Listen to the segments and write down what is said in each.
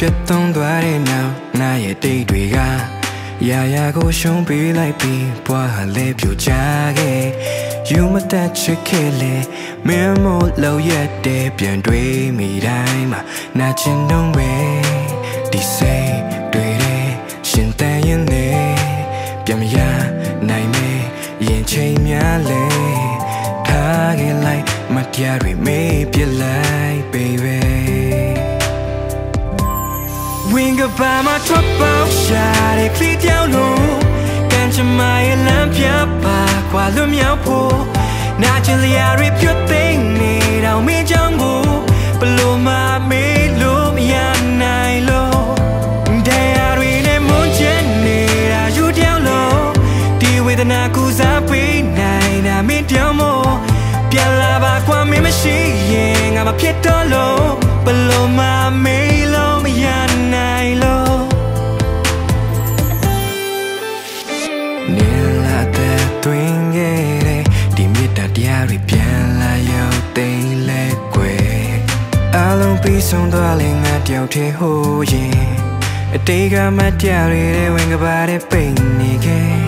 ပြတ်သုံးသွားတဲ့နောက်နာရဲ့တိတ်တွေကရာရာကိုရှုံးပေးလိုက်ပြီးဘွားဟာလဲပြိုချခဲ့ယူမတတ်ချစ်ခဲ့လေမင်းမို့လောက်ရက်တဲ့ပြန်တွေးမိတိုင်းမှာနာချင်တော့ပဲဒီစိတ်တွေတဲ့ရှင်တန်ရင်နေပြန်မရနိုင်မေရင်ချိန်များလဲထားခဲ့လိုက်မတရားတွေမေးပြလိုက် baby ပါမထွက်ပေါက်ရှာတဲ့ခလီတောင်းလို့ကန်ချမရဲ့လမ်းပြပါကွာလွမြောက်ဖို့နာကျင်လျာတွေပြတ်သိမ်းနေတော့မင်းကြောင့်ကိုဘလို့မမေးလို့မရနိုင်လို့တရားတွေနဲ့မွန်ချင်နေတာယူတောင်းလို့ဒီဝေဒနာကူစားပေးနိုင်တာမင်းတောင်းမို့ပြန်လာပါကွာမင်းမရှိရင်ငါမဖြစ်တော့လို့ဘလို့ ဆုံးသွားလဲငါတယောက်တည်းဟိုရင်အတေးကမတရားတွေတဲ့ဝင်ကပါတဲ့ပိန်နေခဲ့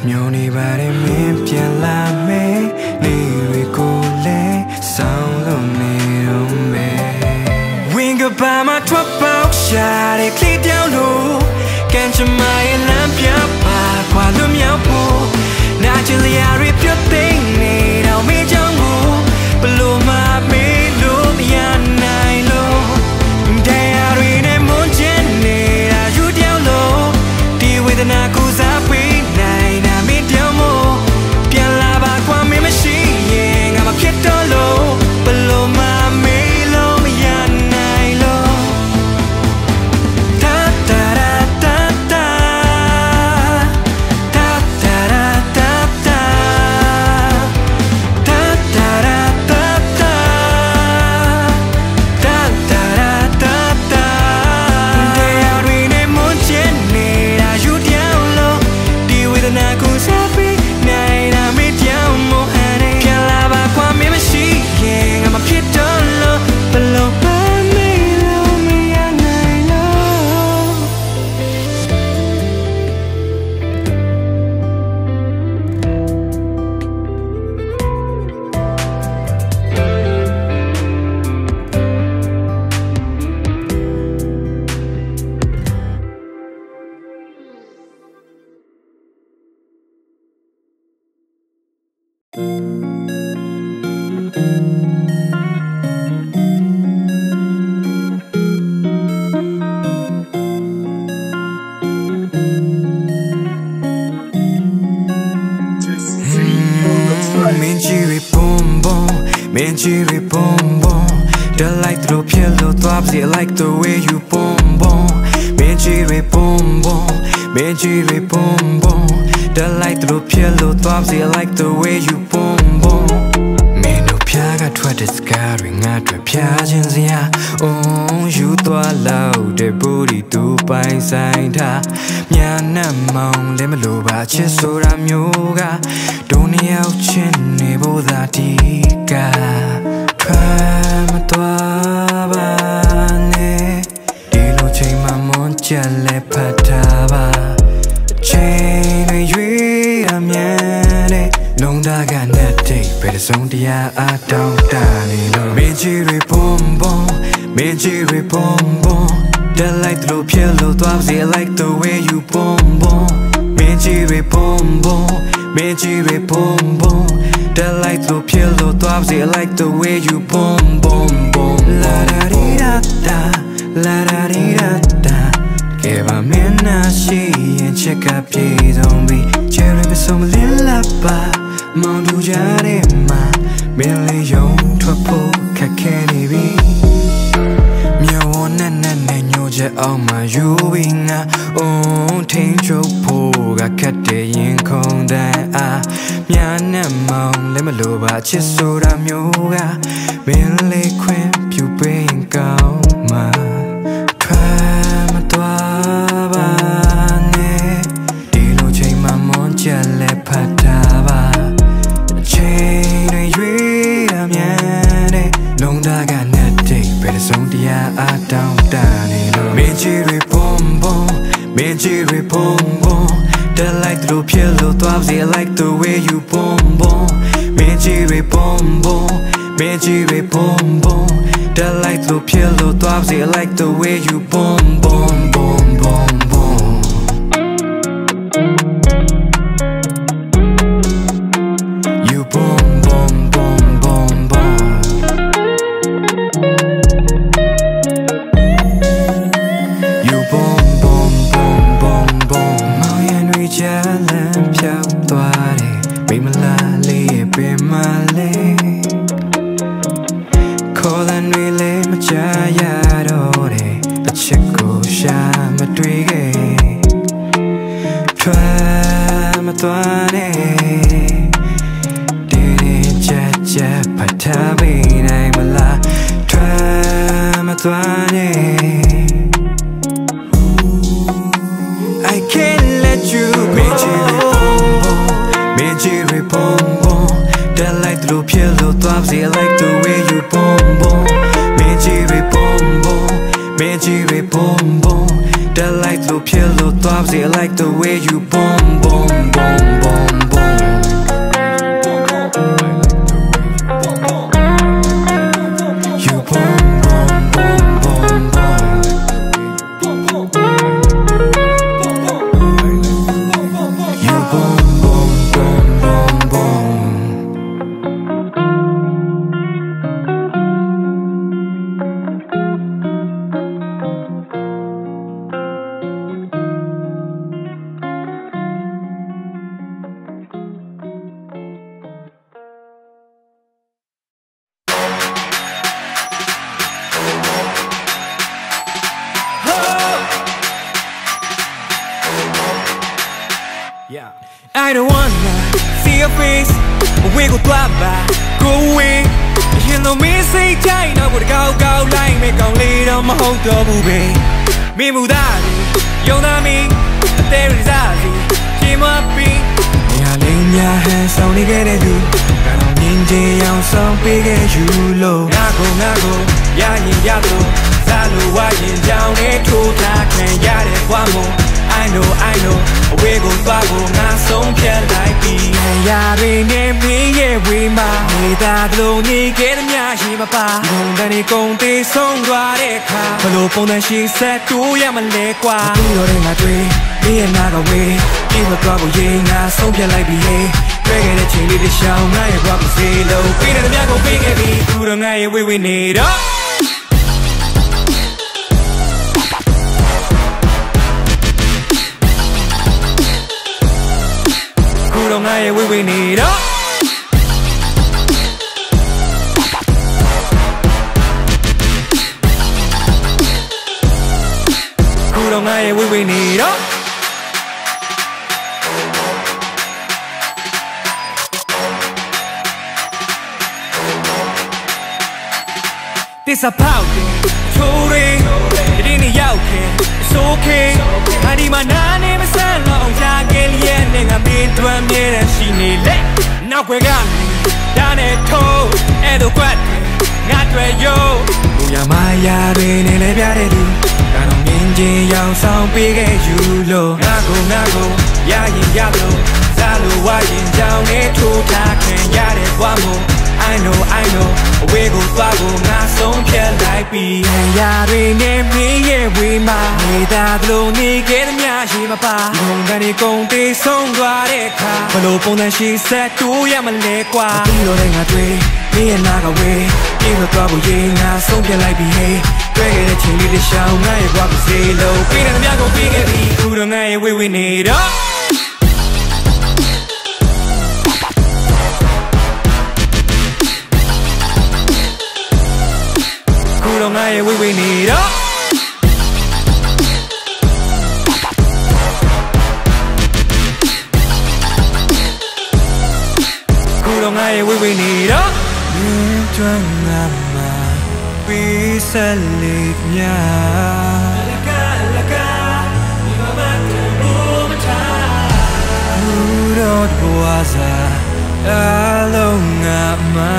မယ်မျိုးနေပါတယ်မင်းပြန်လာမယ် ကြီးရီဘုံဘုံ The light through ဖြစ်လို့သွားပြီ I like the way you boom boom မင်းတို့ဖျားကထွက်တဲ့စကားတွေငါတို့ဖျားခြင်းစရာ Oh you သွားလောက်တဲ့ဘူဒီသူပိုင်ဆိုင်ထားညာနဲ့မောင်လည်းမလို့ပါချစ်ဆိုတာမျိုးကဒုနေရောက်ချင်းနေဖို့သာဒီကထွက်မသွားပါနဲ့ဒီလိုချိန်မှမွန်ချက်လဲဖတ်ထားပါ ချိန်တွေရွေးအမြန်နဲ့လုံးသားကနဲ့တိတ်ပဲဆုံးတရားအတောင်းတနေလို့မင်းကြီးတွေဘုံဘုံမင်းကြီးတွေဘုံဘုံ That like through pillow thwabs it like the way you boom boom မင်းကြီးတွေဘုံဘုံမင်းကြီးတွေဘုံဘုံ That like through pillow thwabs it like the way you boom boom boom la da di da da la da di da da give me နာရှိရင်ချက်ကပြေဆုံးပြီ Cherry မဆုံးမလင်းလာပါမောင်သူကြတဲ့မှာမင်းလေးယုံထွက်ဖို့ခက်ခဲနေပြီမြေဝနဲ့နဲ့နဲ့ညိုချက်အောင်မှာယူပြီးငါအုံးထိန်ချုပ်ဖို့ကခက်တဲ့ရင်ခုန်တဲ့အားမြာနဲ့မောင်လည်းမလိုပါချစ်ဆိုတာမျိုးကမင်းလေးခွင့် ထွက်မသွားနဲ့ဒီနေ့ချက်ချက်ဖတ်ထားပေးနိုင်မလားထွက်မသွားနဲ့ I can't let you go မင်းကြီးတွေဘုံဘုံ That like the pillow သွားစေ like the way you boom boom မင်းကြီးတွေဘုံဘုံမင်းကြီးတွေဘုံဘုံ That like the pillow သွားစေ like the way you boom boom boom I don't wanna see your face. We go to Abba, go away. You know me say China, now would go go like me go lead on my whole double bay. Me mudari, you know me, there is Azi, Kim up be. ညာလေးညာဟန်ဆောင်နေခဲ့တဲ့သူကတော့မြင်ချင်အောင်ဆောင်ပေးခဲ့ယူလို့ငါကိုငါ မှာနေတာတလုံးနေခဲ့တဲ့များရှိမပါ။ဘုံတန်နေကုန်သေးဆုံးသွားတဲ့အခါဘလို့ပုံသဏ္ဍာန်ရှိဆက်တိုးရမလဲကွာ။သူ့ရောတဲ့ငါတွေ့မင်းရဲ့နာကဝေးဒီမသွားဖို့ရင်ငါဆုံးဖြတ်လိုက်ပြီဟေးတွေ့ခဲ့တဲ့ချိန်လေးတစ်ချောင်းငါရဲ့ rock စေလို့ပြီးတဲ့များကိုပြီးခဲ့ပြီသူတို့ငါရဲ့ဝေးဝေးနေတော့ခုတော့ငါရဲ့ဝေးဝေးနေတော့ ခုတော့ငါရဲ့ဝေးဝေးနေတော့တစ္ဆာပေါက်တယ်ချိုးရင်းဒီနေ့ရောက်ခဲ့ဆိုခေအဒီမနာနေမဆန်တော့ကြာကလေးရဲ့နေငါမေးတွမ်းမြဲတဲ့ရှိနေလေနောက်ွယ်ကနေဒါနဲ့ထိုးအဲ့တော့ကွက်ငါတွေ့ရုံဘူရမယာတွေနေလဲပြတဲ့သူကတော့မြင် ချင်အောင်ဆောင်ပေးခဲ့ယူလို့ငါကိုငါကိုရရင်ရလို့စသာလိုဝရင်ကြောင်နဲ့ထိုးထားခံရတယ်ကွာမို့ I know I know အဝေးကိုသွားဖို့ငါဆုံးဖြတ်လိုက်ပြီဟန်ရတွေနဲ့မင်းရဲ့ဝေးမှာနေသားသလိုနေခဲ့သမျှရှိမပါဘုံကနေကုန်တေးဆုံးသွားတဲ့အခါဘလို့ပုံစံရှိဆက်တိုးရမလဲကွာပြီးတော့လည်းငါတွေ့မင်းရဲ့နာကဝေးပြေတော့သွားဖို့ရေးငါဆုံးဖြတ်လိုက်ပြီ hey တွေ့ခဲ့တဲ့ချိန်လေးတစ်ရှောင်းငါရဲ့ဘဝကိုစေလို့ပြီးတဲ့သမျှကိုပြီးခဲ့ပြီခုတော့ငါရဲ့ဝေးဝေးနေတော့ ပြီးဆက်လေးများလကလကဒီမမတူမထားဘူးတော့ဘဝစားအလုံးငါမှာ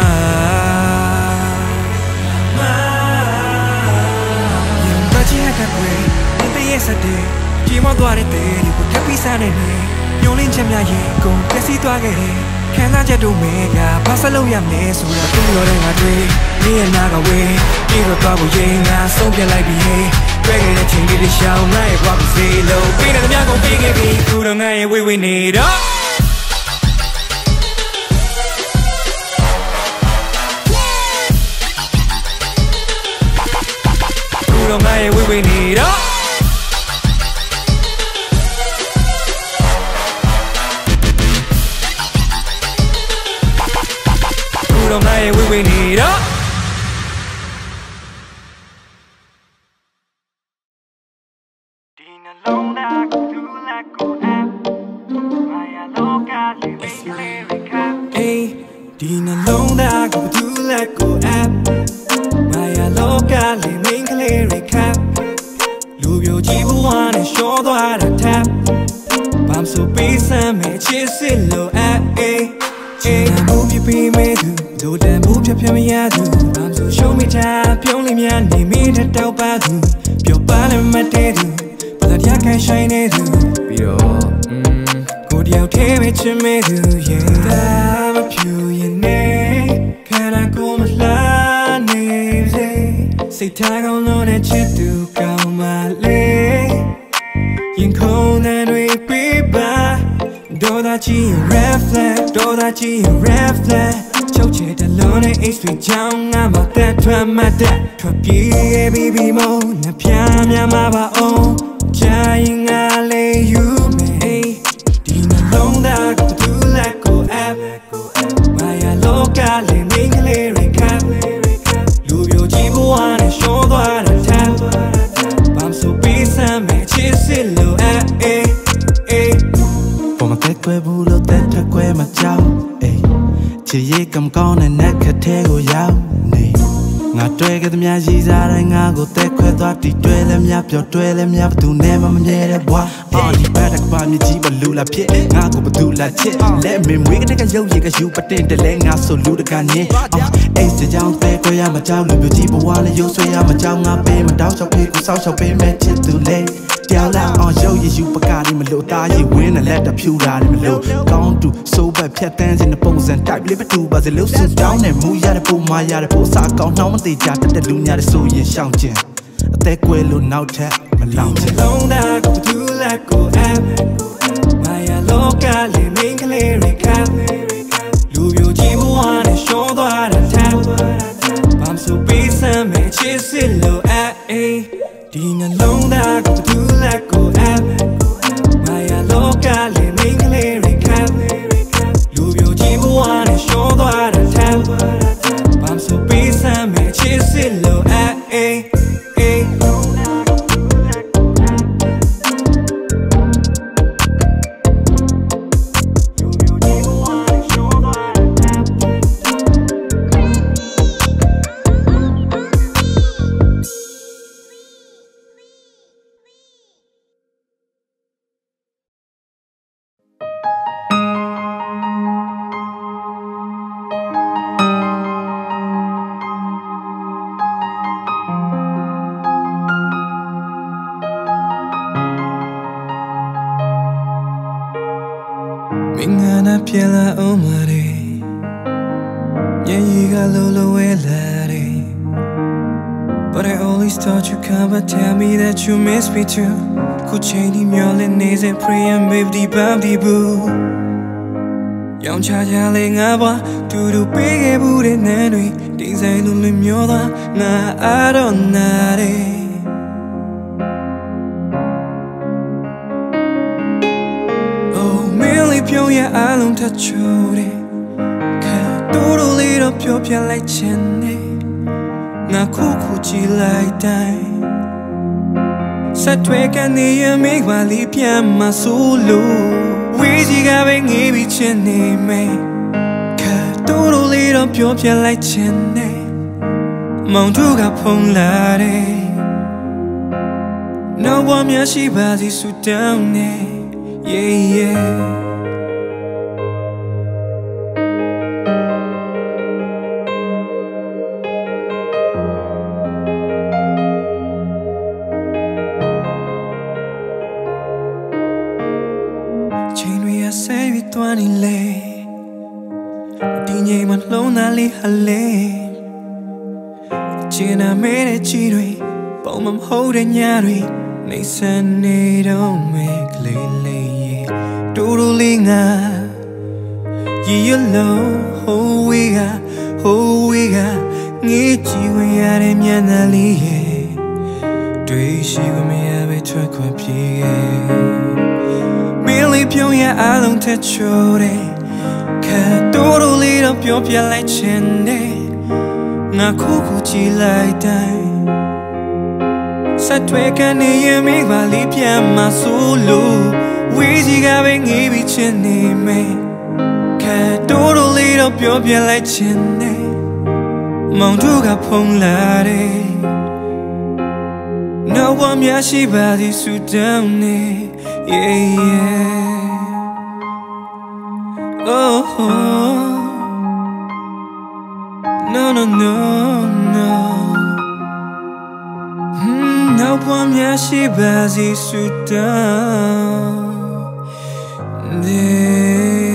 ရဲ့ဆက်တဲ့ပြေမောသွားတဲ့တဲ့ဒီကိုထပ်ပြီးစားနေနေညှိုးလင်းချက်များရင်ကုန်ပျက် စီးသွားခဲ့တယ်ခံစားချက်တို့မဲကဘာဆက်လုပ်ရမလဲဆိုတော့သူ့ရောတဲ့ငါတွေ့နေရနာကဝေးပြေတော့သွားဖို့ရင်ငါဆုံးပြလိုက်ပြီဟေးတွေ့ခဲ့တဲ့ချိန်လေးတွေရှောင်းငါရဲ့ဘဝကိုစေလို့ပြီးတဲ့များကုန်ပြီးခဲ့ပြီသူတော့ငါရဲ့ဝေးဝေးနေတော့ နှလုံးသားကိုသူလက်ကိုအပ်မာယာလောကလေးမင်းကလေးရခပ်လူပြိုကြီးဘဝနဲ့ရှောသွားတဲ့ tap ဘာမဆိုပေးစမ်းမဲ့ချစ်စစ်လို့အပ်အေးအေးဘူးပြပေးမဲ့သူလိုတန်ဘူးဖြတ်ဖြတ်မရသူဘာလို့ show me time ပြုံးလေးများနေမိတဲ့တောက်ပါသူပြောပါလည်းမတည့်သူဘာသာတရားခံဆိုင်နေသူပြီးတော့ ကိုတယောက်သေးပဲချင်မဲ့သူရင်သာမဖြူရင်နေခန္ဓာကိုယ်မလှနေစေစိတ်ထားကောင်းလို့နဲ့ချစ်သူကောင်းပါလေရင်ခုန်တဲ့တွေပြပါဒေါ်သာချီ red flag ဒေါ်သာချီ red flag ချုပ်ချယ်တလုံးနဲ့ H တွေချောင်းငါမသက်ထွက်မတက်ထွက်ပြေးရဲ့ baby မုံနှပြများမှာပါအောင်ချာရင်ငါလေးယူမယ်ဒီ နှလုံးသားကိုသူလက်ကို app မာယာလောကလေးမင်းကလေးရခပ်လူပြိုကြီးဘဝနဲ့ရှောသွားတဲ့ tap ဘာမဆိုပေးစမ်းမယ်ချစ်စစ်လို့ app အေးပေါ်မသက်ကွယ်ဘူးလို့သက်ထွက်ကွယ်မကြောက်အေးချစ်ရေးကံကောင်းတဲ့နက်ခတ်သေးကိုရောက်နေ ငါတွေ့ကြသမျှရည်စားတိုင်းငါကိုတက်ခွဲသွားတီတွဲလဲမြပျော်တွဲလဲမြဘသူနဲ့မှမမြဲတဲ့ဘွာအော်ဒီဘက်ကပါမြကြီးဘလူလာဖြစ်ငါကိုဘသူလာချစ်လက်မင်းမွေးကတကရုပ်ရည်ကယူပတင်တလဲငါဆိုလူတကနေအော်အိတ်စကြောင်ပဲကိုရမကြောက်လူပြကြီးဘဝနဲ့ရုပ်ဆွဲရမကြောက်ငါပေးမတောက်ချောက်ပေးကိုစောက်ချောက်ပေးမဲ့ချစ်သူလေး ပြောင်းလာအောင်ရုပ်ရည်ယူပကားလေးမလို့တားရည်ဝင်းနဲ့လက်တဖြူတာလေးမလို့ကောင်းတူစိုးဘက်ဖြတ်တန်းစင်တဲ့ပုံစံတိုက်လေးမတူပါစေလို့စတောင်းနဲ့မူရတဲ့ပုံမာရတဲ့ပုံစာကောင်းနှောင်းမသေးကြတက်တဲ့လူညာတဲ့ဆိုရင်ရှောင်ကျင်အသက်ကွယ်လို့နောက်ထပ်မလောင်ချင်လုံးသားကိုသူလက်ကိုအပ်မာယာလောကလေးမင်းကလေးရခပ်လူပြိုကြီးဘဝနဲ့ရှောသွားတဲ့ tap ဘာမဆိုပေးစမ်းမဲ့ချစ်စစ်လို့အပ်အေးဒီနှလုံးသားကိုသူ လက်ကိုအ ပြန်လာအောင်မလေးညရီကလိုလိုဝဲလာတယ် But I always thought you come but tell me that you miss me too ခုချိန်ဒီမျောလင်းနေစေ pray and baby the baby boo ရောင်ချကြလေငါဘွားတူတူပေးခဲ့ဘူးတဲ့နန်းတွေတင်းဆိုင်လိုလွင်မျောသွားငါအားတော့နာတယ် ရအားလုံးထချိုးတယ်ခါတူတူလေးတော့ပြောပြလိုက်ချင်တယ်ငါခုခုကြည့်လိုက်တိုင်းဆက်ထွေကနေရမိပါလီပြန်မဆိုးလို့ဝေးကြီးကပဲငေးပြီးချင်နေမယ်ခါတူတူလေးတော့ပြောပြလိုက်ချင်တယ်မောင်တို့ကဖုံးလာတယ်နောက်ဘဝများရှိပါစေဆူတောင်းနေ yeah yeah ဟိုးဝေးကငေးကြည့်ဝင်ရတဲ့မျက်နှာလေးရေတွေ့ရှိခွင့်မရပဲထွက်ခွင့်ပြေခဲ့မင်းလေးပြုံးရအားလုံးထက်ချိုးတယ်ခါတူတူလေးတော့ပြောပြလိုက်ချင်တယ်ငါခုခုကြည့်လိုက်တိုင်းဆက်ထွေးကနေရမိပါလိပြန်မဆိုးလို့ဝေးကြီးကပဲငေးပြီးချင်နေမယ်ခါတူ တူလေးတော့ပြောပြလိုက်ချင်တယ်မောင်တို့ကဖုံးလာတယ် No one များရှိပါသည်ဆူတောင်းနေ Yeah yeah Oh No no no no Hmm, No one များရှိပါသည်ဆူတောင်းနေ